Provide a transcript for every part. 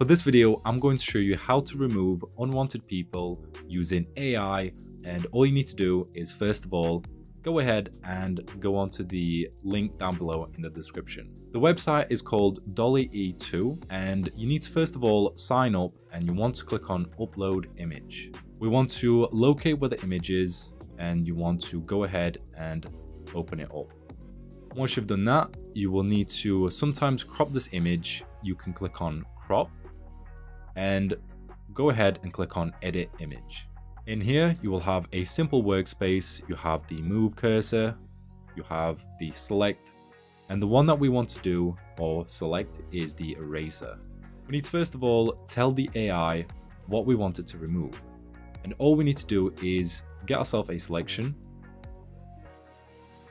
For this video, I'm going to show you how to remove unwanted people using AI and all you need to do is first of all, go ahead and go onto the link down below in the description. The website is called DALL-E 2 and you need to first of all sign up and you want to click on upload image. We want to locate where the image is and you want to go ahead and open it up. Once you've done that, you will need to sometimes crop this image. You can click on crop and go ahead and click on edit image. In here, you will have a simple workspace. You have the move cursor, you have the select, and the one that we want to do or select is the eraser. We need to first of all tell the AI what we want it to remove. And all we need to do is get ourselves a selection.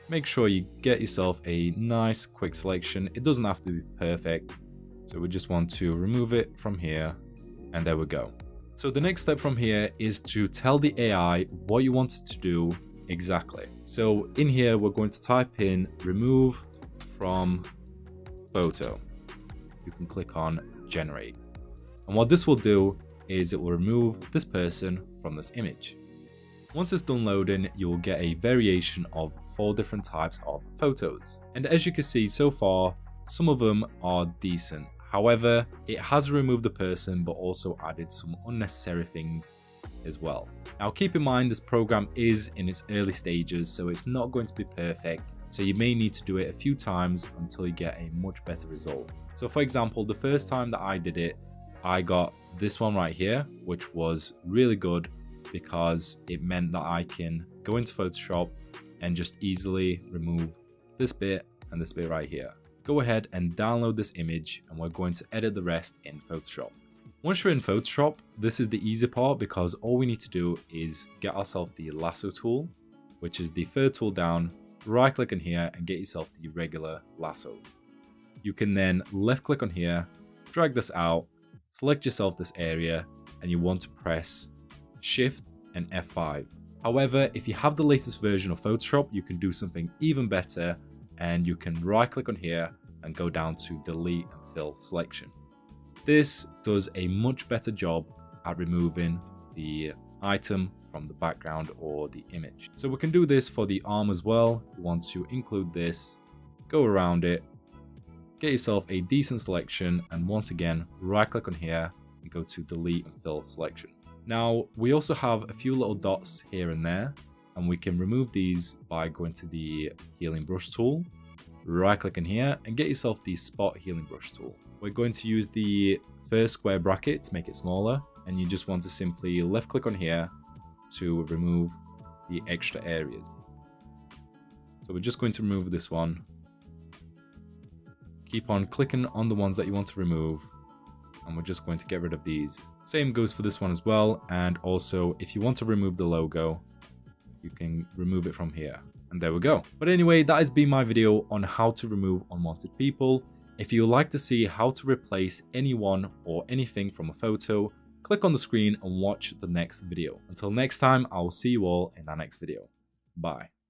Make sure you get yourself a nice quick selection. It doesn't have to be perfect. So we just want to remove it from here and there we go. So the next step from here is to tell the AI what you want it to do exactly. So in here, we're going to type in remove from photo. You can click on generate. And what this will do is it will remove this person from this image. Once it's done loading, you will get a variation of four different types of photos. And as you can see so far, some of them are decent. However, it has removed the person but also added some unnecessary things as well. Now keep in mind this program is in its early stages so it's not going to be perfect so you may need to do it a few times until you get a much better result. So for example, the first time that I did it, I got this one right here, which was really good because it meant that I can go into Photoshop and just easily remove this bit and this bit right here. Go ahead and download this image and we're going to edit the rest in Photoshop. Once you're in Photoshop, this is the easy part because all we need to do is get ourselves the lasso tool, which is the third tool down, right click in here and get yourself the regular lasso. You can then left click on here, drag this out, select yourself this area and you want to press shift and F5. However, if you have the latest version of Photoshop, you can do something even better and you can right click on here and go down to delete and fill selection. This does a much better job at removing the item from the background or the image. So we can do this for the arm as well. You want to include this, go around it, get yourself a decent selection, and once again, right click on here and go to delete and fill selection. Now, we also have a few little dots here and there, and we can remove these by going to the healing brush tool, right click in here, and get yourself the spot healing brush tool. We're going to use the first square bracket to make it smaller, and you just want to simply left click on here to remove the extra areas. So we're just going to remove this one. Keep on clicking on the ones that you want to remove and we're just going to get rid of these. Same goes for this one as well. And also if you want to remove the logo, you can remove it from here. And there we go. But anyway, that has been my video on how to remove unwanted people. If you would like to see how to replace anyone or anything from a photo, click on the screen and watch the next video. Until next time, I will see you all in that next video. Bye.